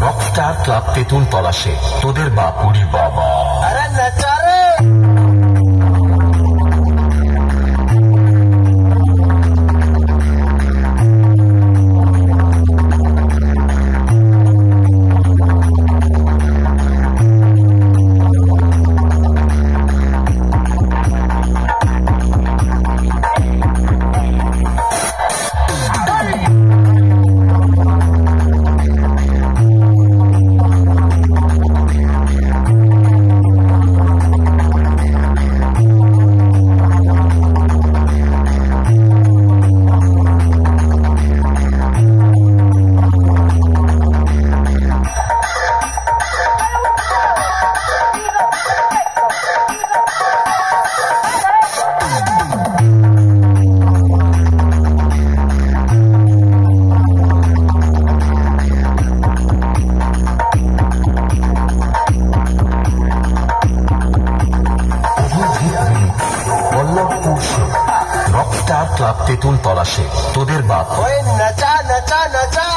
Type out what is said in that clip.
Rockstar club তেতুল তলাশে তোদের বাপুরি বাবা বল্লভপুর রকস্টার ক্লাব তেঁতুল তলাশে। তোদের বাপ। নাচা নাচা নাচা।